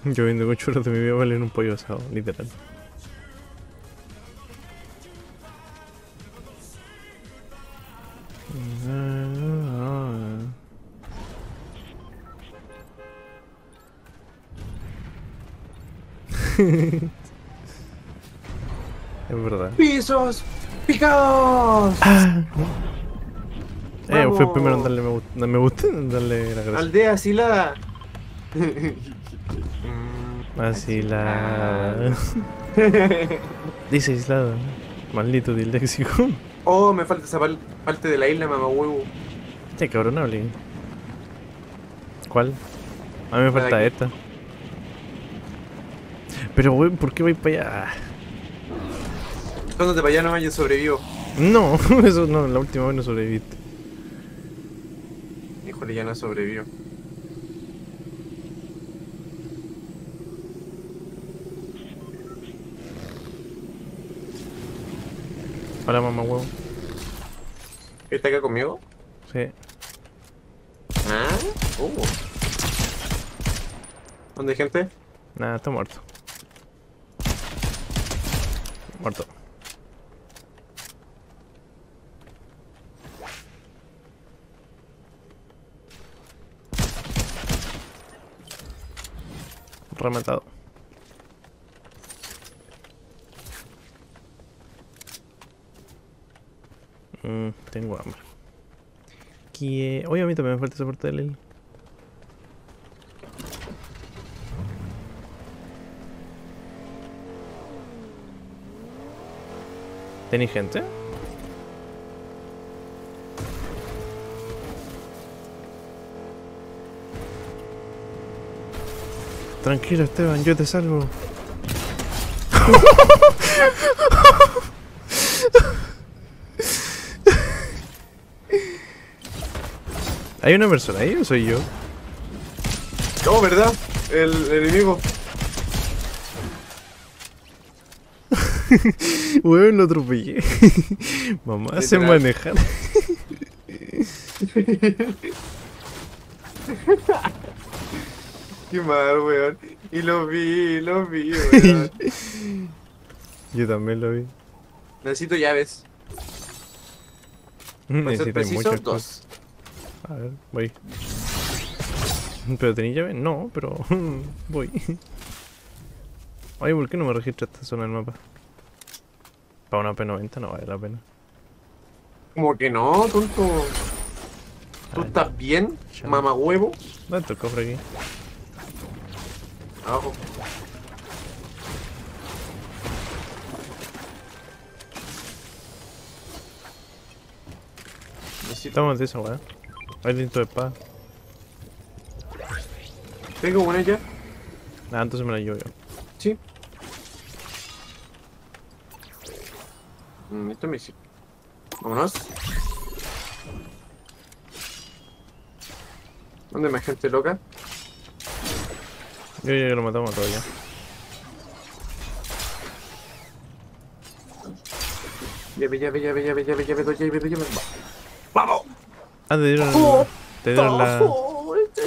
Yo viendo con churros de mi vida valen un pollo asado, literal. es verdad. ¡Pisos! ¡Picados! Eh, fue el primero en darle me gusta, darle la gracia. Aldea asilada. Así la. Dice aislado. Maldito disléxico. oh, me falta esa parte de la isla, mamá huevo. Qué cabronable. ¿Cuál? A mí me falta aquí. esta. Pero, weón, ¿por qué voy para allá? ¿Dónde para allá no yo sobrevivo? No, eso no, la última vez no sobreviviste. Híjole, ya no sobrevivo. Hola, mamá huevo. ¿Está acá conmigo? Sí. Ah, uh. ¿Dónde hay gente? Nada, está muerto. Muerto. Rematado. Mm, tengo hambre. Que... Oye, a mí también me falta esa parte de Lely. ¿Tenéis gente? Tranquilo, Esteban, yo te salvo. ¿Hay una persona ahí o soy yo? Oh, ¿verdad? El, el enemigo. Weón, lo atropellé. Mamá, se manejar. Qué mal, weón. Y lo vi, lo vi, weón. Yo también lo vi. Necesito llaves. Necesitas preciso, muchas cosas. A ver, voy. ¿Pero tenéis llave? No, pero voy. Oye, ¿por qué no me registra esta zona del mapa? Para una P90 no vale la pena. Como que no, tonto. ¿Tú Ay, estás bien, mamá huevo? ¿Dónde está el cofre aquí? Abajo. Necesito. Estamos de esa weá. Hay dentro de espada. Tengo una ya. Ah, entonces me la llevo yo. Sí. Mm, esto me sirve. Vámonos. ¿Dónde hay más gente loca? Yo ya lo matamos a todos ya. Llave, llave, llave, llave, llave, llave, llave, llave. Va- ¡Vamos! Ah, te dieron, Oh, te dieron la... ¡Oh, este!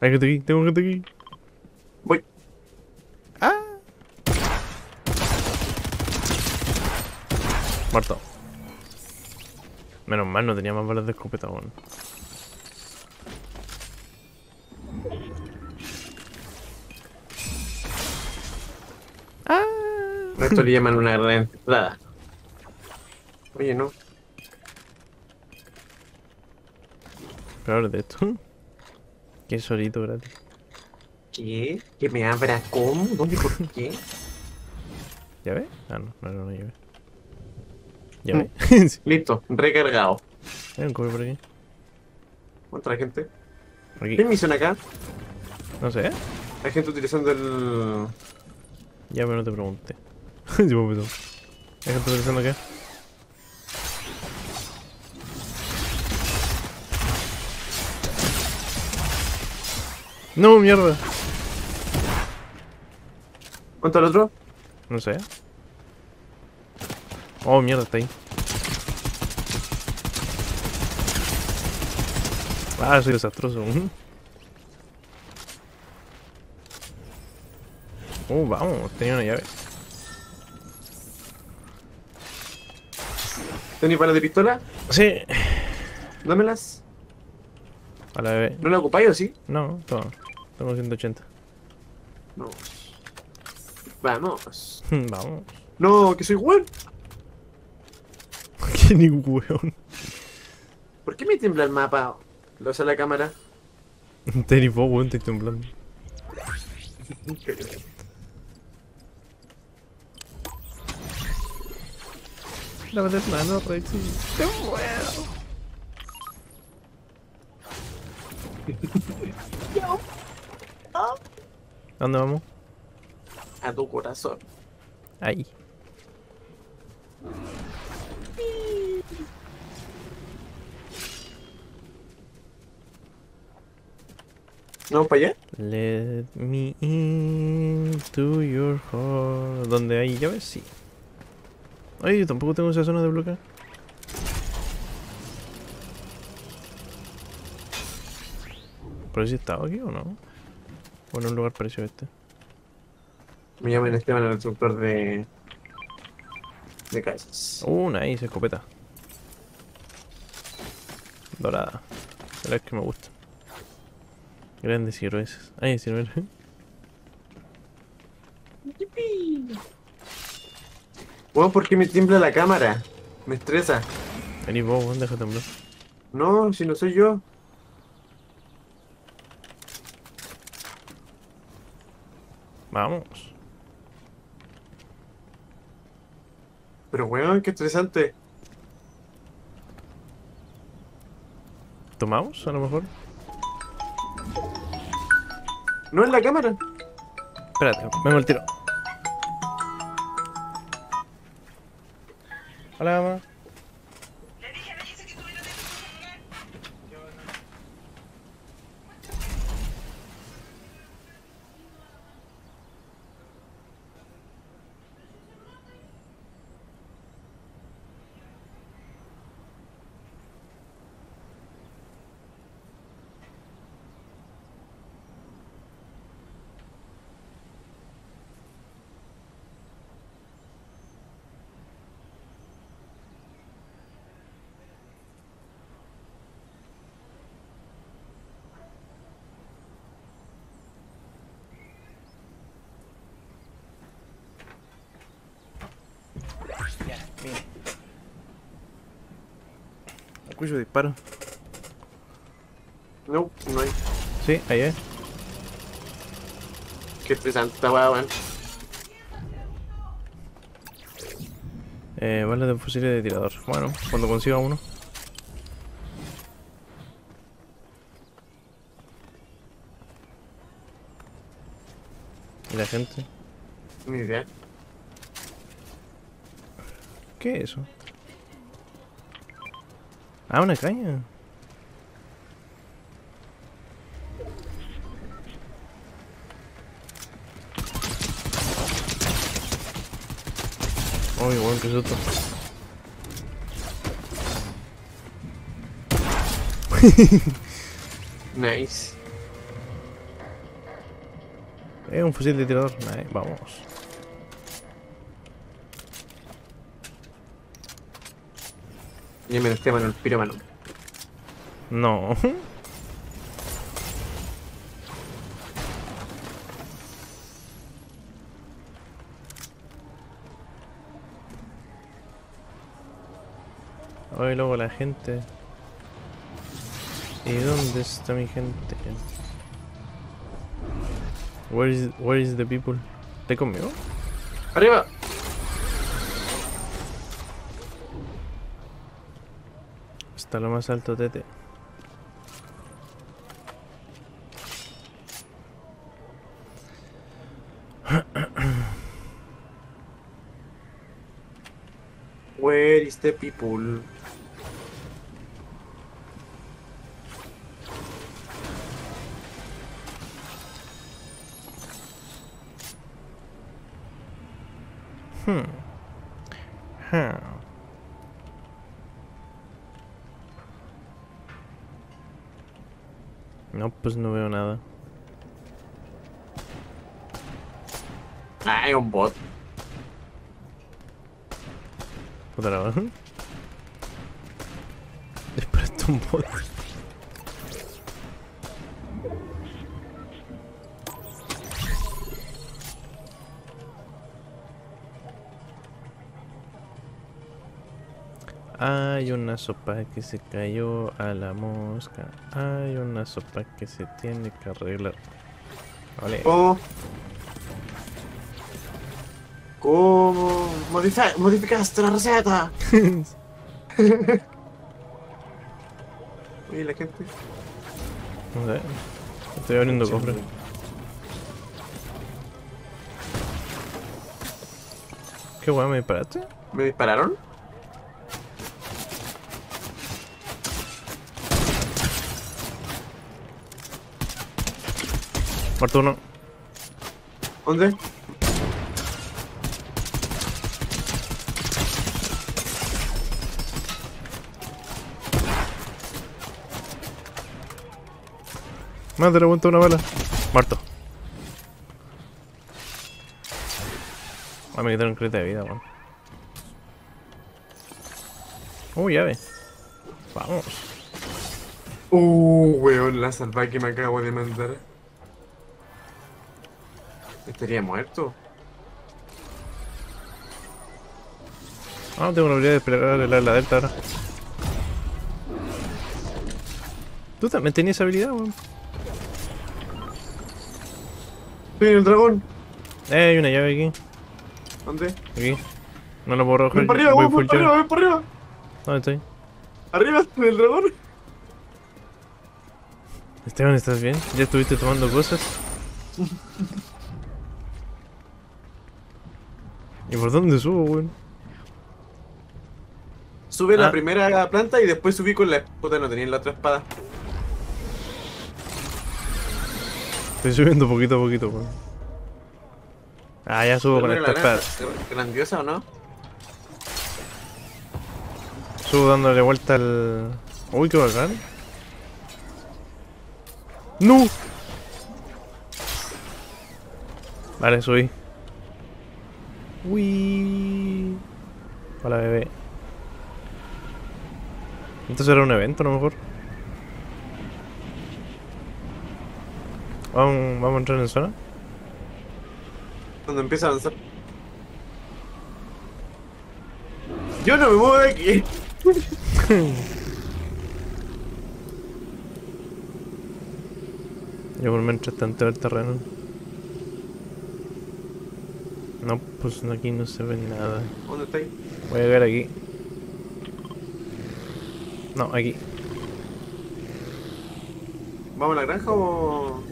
Hay gente aquí, tengo gente aquí. Voy. Ah. Muerto. Menos mal, no tenía más balas de escopeta aún. Ah. Esto le llaman una gran entrada. Oye, no. Ahora de esto. Qué solito gratis. ¿Qué? ¿Que me abra cómo? ¿Dónde por qué? ¿Ya ves? Ah, no, no, no, no. ¿Ya Mm. Sí. Listo, recargado. Hay un cofre por aquí. ¿Cuánta gente? Aquí. ¿Qué misión acá? No sé. Hay gente utilizando el... Ya, pero no te pregunté. Empezó. ¿Hay gente utilizando qué? No, mierda. ¿Cuánto el otro? No sé. Oh, mierda, está ahí. Ah, soy desastroso. Uh, vamos, tenía una llave. ¿Tenéis balas de pistola? Sí. Dámelas. A la bebé. ¿No la ocupáis o sí? No, toma. Tengo 180. No. Vamos. Vamos. No, que soy weón. Que ni weón. ¿Por qué me tiembla el mapa? Lo usa la cámara. Tenis vos, weón, estoy temblando. Lávate las manos, Rexy. Te muero. ¿A dónde vamos? A tu corazón. Ahí. ¿No para allá? Let me into your heart. ¿Dónde hay llaves? Sí. Ay, yo tampoco tengo esa zona de bloqueo. ¿Pero si estaba aquí o no? O en un lugar parecido a este. Me llaman Esteban, el instructor de. de casas. Uh, nice, escopeta. Dorada. Es la que me gusta. Grandes y gruesas. Ay, sí, mira. Weón, ¿por qué me tiembla la cámara? Me estresa. Vení vos, déjate temblar. No, si no soy yo. Vamos. Pero weón, qué estresante. ¿Tomamos, a lo mejor? No en la cámara. Espérate, vengo el tiro. Hola, mamá. Escucho disparo. No, no hay. Sí, ahí es. Qué estresante esta weá, weón. Eh, balas de fusiles de tirador. Bueno, cuando consiga uno. ¿Y la gente? Ni idea. ¿Qué es eso? Ah, una caña. Uy, bueno, qué susto. Nice. Es un fusil de tirador. Vamos. Llamen a Esteban, el piromano. No. Hoy luego la gente. ¿Y dónde está mi gente? Where is, where is the people? ¿Te conmigo? ¡Arriba! Está lo más alto, Tete. Where is the people? Hay una sopa que se cayó a la mosca. Hay una sopa que se tiene que arreglar. Vale. ¿Cómo? ¿Cómo? Modifi- modificaste la receta. Oye, la gente. No sé. Estoy abriendo cofre. ¿Qué weá me disparaste? ¿Me dispararon? Muerto uno. ¿Dónde? Más te aguanta una bala. Muerto. Ah, me quitaron creta de vida, weón. Uh, llave. Vamos. Uh, weón, la salva que me acabo de mandar. Estaría muerto. Ah, tengo la habilidad de desplegar la, la delta ahora. Tú también tenías esa habilidad, weón. Estoy en el dragón. Eh, hay una llave aquí. ¿Dónde? Aquí. No lo puedo recoger. Ven para arriba, voy para arriba, ven para arriba. ¿Dónde estoy? Arriba, en el dragón. Esteban, ¿estás bien? ¿Ya estuviste tomando cosas? ¿Y por dónde subo, weón? Sube la Ah. primera planta y después subí con la... Puta, no tenía la otra espada. Estoy subiendo poquito a poquito, weón. Ah, ya subo con esta la espada. ¿Grandiosa o no? Subo dándole vuelta al... Uy, qué bacán. ¡No! Vale, subí. Uy. Hola, bebé. Entonces era un evento, a lo mejor. Vamos, vamos a entrar en zona. Cuando empieza a avanzar. Yo no me muevo de aquí. Yo por mientras tanteo el terreno. No, pues aquí no se ve nada. ¿Dónde estáis? Voy a llegar aquí. No, aquí. ¿Vamos a la granja o...?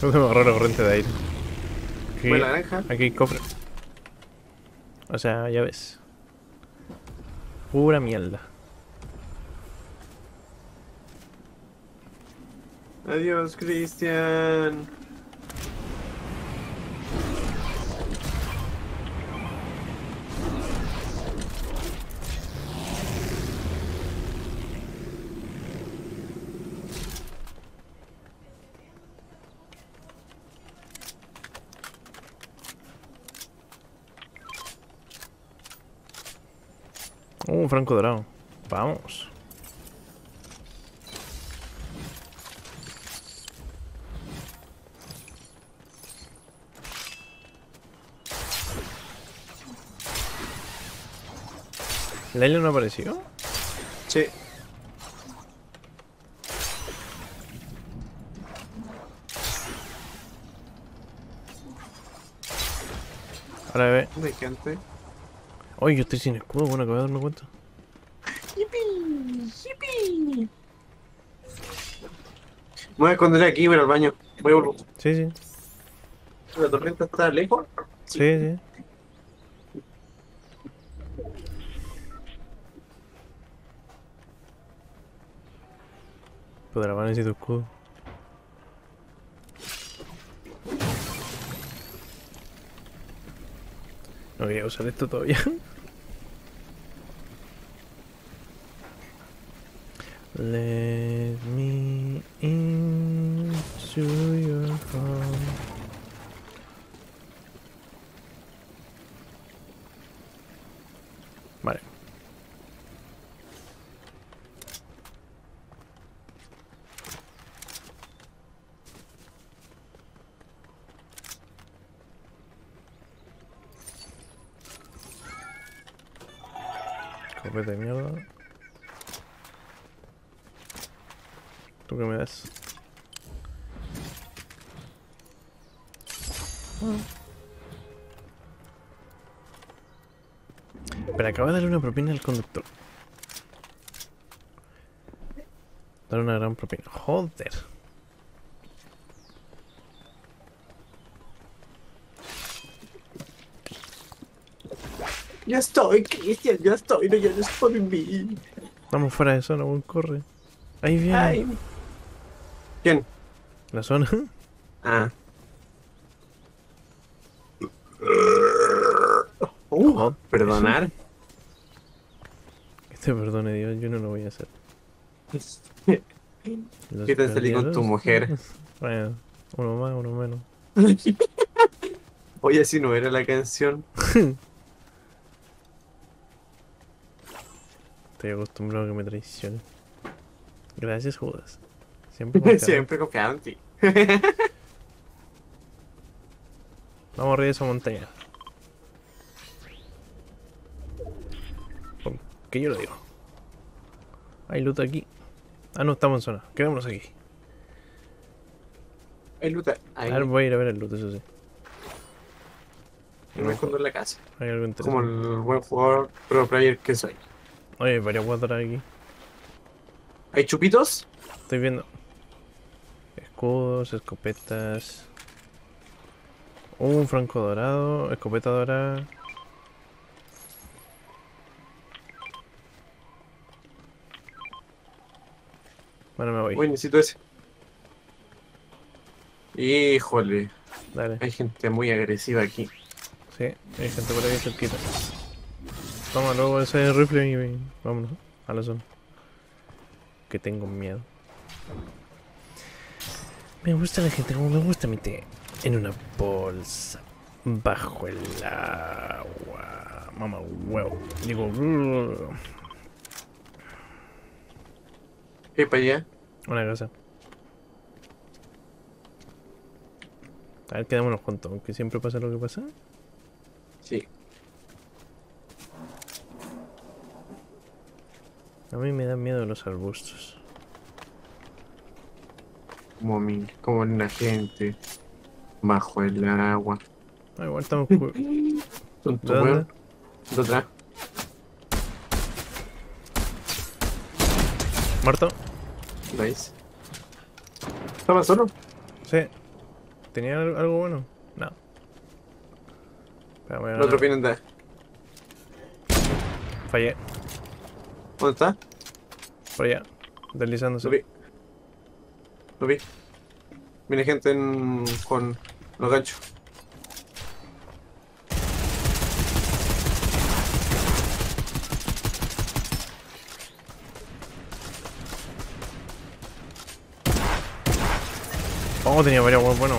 Creo que me agarró la corriente de aire. Aquí, ¿Voy a la granja? aquí hay cofre. O sea, ya ves. Pura mierda. Adiós, Cristian. Uh, franco dorado. Vamos. ¿Lele no apareció? Sí. Ahora bebé. ¿Dónde hay gente? Oye, yo estoy sin escudo, bueno, acabo de darme cuenta. Me voy a esconder aquí, voy al baño. Voy a volver. Sí, sí. ¿La tormenta está lejos? Sí, sí. Podrá haber sido escudo. No voy a usar esto todavía. Let me into your home. Copete de mierda. ¿Tú qué me das? Pero acaba de darle una propina al conductor. Dar una gran propina. Joder. Ya estoy, Cristian, ya estoy, no llores por mí. Estamos fuera de zona, weón, corre. Ahí viene. Ay. ¿Quién? La zona. Ah. Uh, Joder. perdonar. Que te perdone Dios, yo no lo voy a hacer. Los ¿Qué te salí con tu mujer? Bueno, uno más, uno menos. Oye, si no era la canción. Estoy acostumbrado a que me traicionen. Gracias, Judas. Siempre confiando. Siempre confiaba en ti. Vamos arriba de esa montaña. Que yo lo digo. Hay loot aquí. Ah, no, estamos en zona. Quedémonos aquí. Hay luta. Ahí. A ver, voy a ir a ver el loot, eso sí. Me escondo en la casa. Hay algo Como interesante. el buen jugador pro player que soy. Oye, hay varias guataras aquí. ¿Hay chupitos? Estoy viendo. Escudos, escopetas. Un franco dorado, escopeta dorada. Bueno, me voy. Uy, necesito ese. Híjole, Dale. hay gente muy agresiva aquí. Sí, hay gente por ahí cerquita. Toma luego ese rifle y vámonos a la zona. Que tengo miedo. Me gusta la gente como me gusta mi té. En una bolsa. Bajo el agua. Mamá huevo. Digo. ¿Qué para allá? Una casa. A ver, quedémonos juntos, aunque siempre pasa lo que pasa. Sí. A mí me dan miedo los arbustos. Como, mi, como la gente. Bajo el agua. Ah, igual estamos. cu- Tonto, ¿De dónde? weón. De atrás. ¿Muerto? Nice. ¿Estaba solo? Sí. ¿Tenía al- algo bueno? No. Viene de. Fallé. ¿Dónde está? Por allá. Deslizándose. Lo vi. Lo vi. Viene gente en... con los ganchos. Oh, tenía varios buenos. Bueno,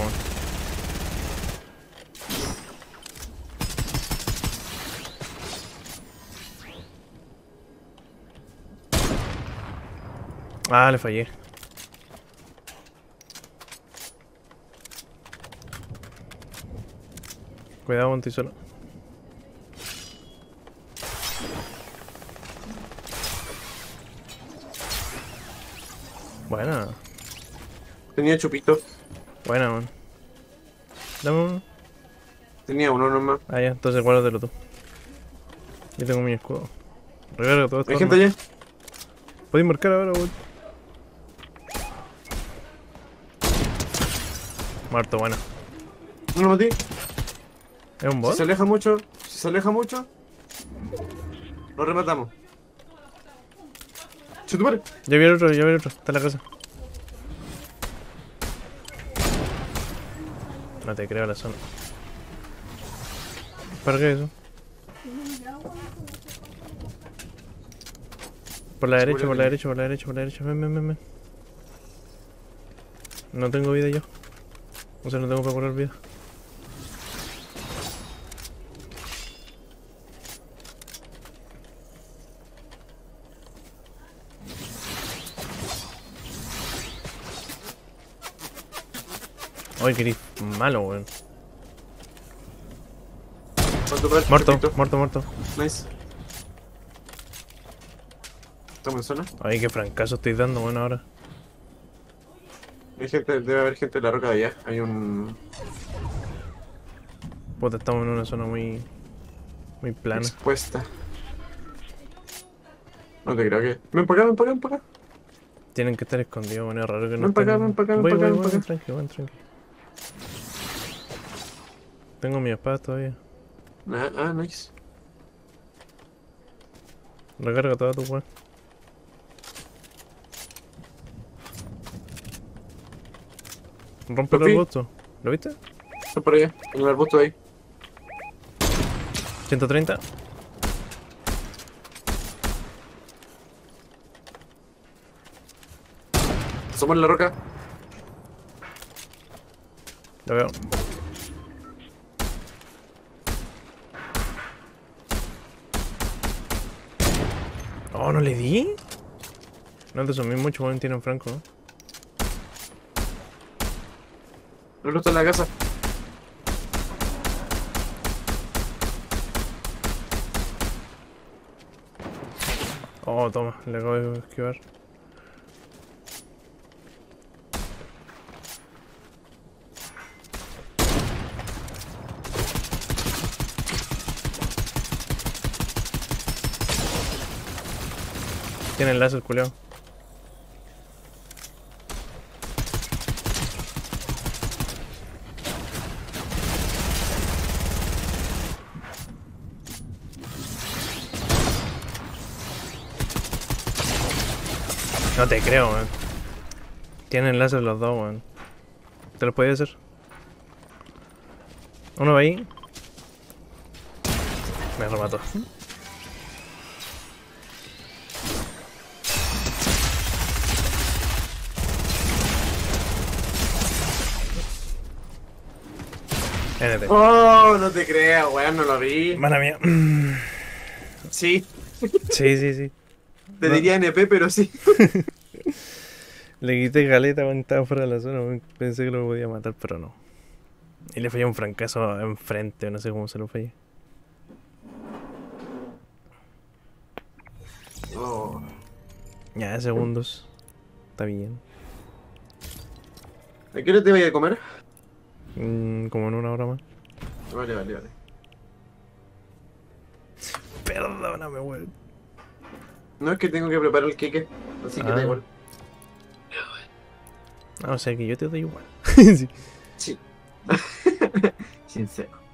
Ah, le fallé. Cuidado, Monty solo. Buena, Tenía chupito. buena, man. Dame uno. Tenía uno nomás. Ah, ya, entonces guárdatelo tú. Yo tengo mi escudo. Regarga todo esto. ¿Hay gente allá? Podéis marcar ahora, weón. Muerto, bueno. No lo maté. ¿Es un Si bot? se aleja mucho, si se aleja mucho, lo rematamos. Chutumare. Ya vi el otro, ya vi el otro. Está en la casa. No te creo la zona. ¿Para qué eso? Por la derecha, por la derecha, por la derecha, por la derecha. Ven, ven, ven, ven. No tengo vida yo. O sea, no tengo para curar vida. Ay, que eres malo, weón. ¿Cuánto para el Muerto, muerto, muerto. Nice. Estamos en zona. Ay, qué francazo estoy dando, bueno, ahora. Hay gente, debe haber gente en la roca de allá. Hay un. Puta, estamos en una zona muy. muy plana. expuesta. No te creo que. Ven para acá, ven para acá, ven para acá. Tienen que estar escondidos, bueno, es raro que no Ven pa' acá, ven pa' acá, ven Voy, pa' acá, ven pa' voy, acá. tranqui, voy, tranqui. Tengo mi espada todavía. Ah, ah, nice. Recarga toda tu weón. Rompe el vi. arbusto. ¿Lo viste? Está por allá, en el arbusto ahí. 130. Somos en la roca. Lo veo. Oh, ¿no le di? No te sumí mucho, weón, tienen franco, ¿no? No lo está en la casa. Oh, toma, le acabo de esquivar. Tiene el láser, culiao. No te creo, weón. Tienen láser los dos, weón. ¿Te los podía hacer? Uno va ahí. Me remató. NT. Oh, no te creas, weón, no lo vi. Mala mía. Sí, Sí, sí, sí. te No. diría NP, pero sí. Le quité galeta cuando estaba fuera de la zona. Pensé que lo podía matar, pero no. Y le fallé un francazo enfrente, no sé cómo se lo fallé. Oh. Ya, segundos. Está bien. ¿A qué hora te vaya a comer? Mm, como en una hora más. Vale, vale, vale. Perdóname, weón. No es que tengo que preparar el queque, así que Ah. da igual. Ah, o sea que yo te doy igual. sí. Sí. Sincero.